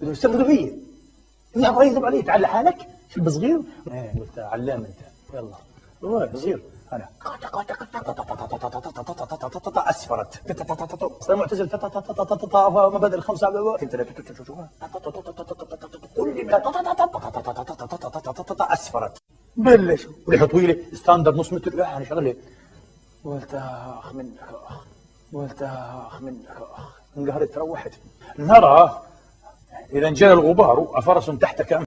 بدهم يستفردوا فيي يا أبغى يكذب علي تعال لحالك شو بصغير إيه قلت علام أنت يلا. والله صغير. أنا أسفرت. صار معتزل. ما بدل الخمسة. كنت أسفرت. بلش. ولحية طويلة. ستاندرد نص متر. يعني شغله قلت أخ منك أخ. قلت أخ منك أخ. انقهرت روحت نرى إذا انجلى الغبار أفرس تحتك أم